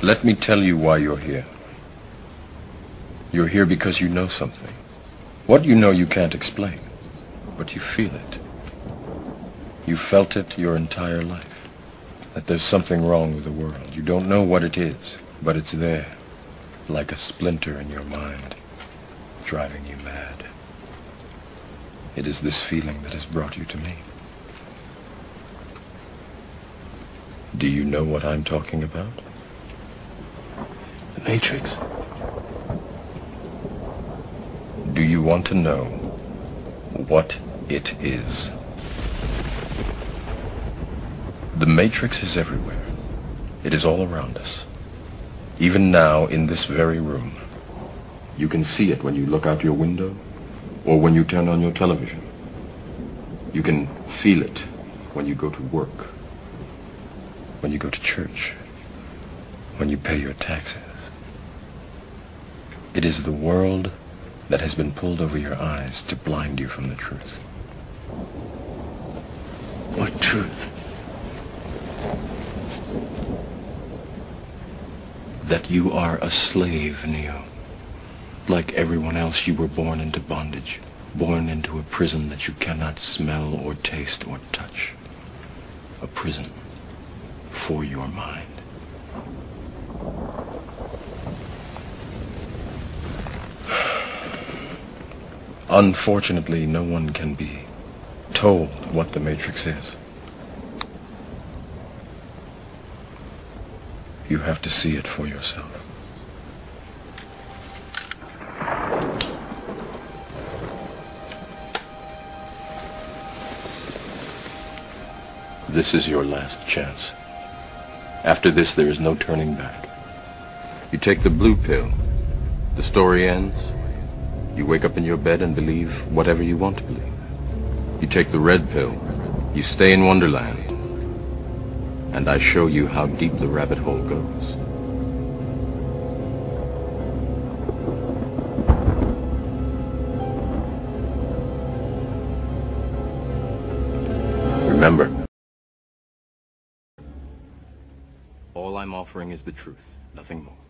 Let me tell you why you're here. You're here because you know something. What you know you can't explain, but you feel it. You felt it your entire life. That there's something wrong with the world. You don't know what it is, but it's there, like a splinter in your mind, driving you mad. It is this feeling that has brought you to me. Do you know what I'm talking about? Matrix? Do you want to know what it is? The Matrix is everywhere. It is all around us. Even now, in this very room. You can see it when you look out your window or when you turn on your television. You can feel it when you go to work, when you go to church, when you pay your taxes. It is the world that has been pulled over your eyes to blind you from the truth. What truth? That you are a slave, Neo. Like everyone else, you were born into bondage, born into a prison that you cannot smell or taste or touch. A prison for your mind. Unfortunately, no one can be told what the Matrix is. You have to see it for yourself. This is your last chance. After this, there is no turning back. You take the blue pill. The story ends. You wake up in your bed and believe whatever you want to believe. You take the red pill. You stay in Wonderland. And I show you how deep the rabbit hole goes. Remember, all I'm offering is the truth, nothing more.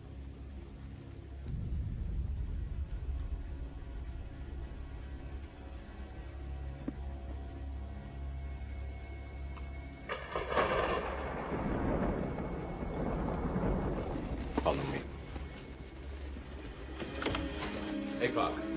Follow me. Apoc.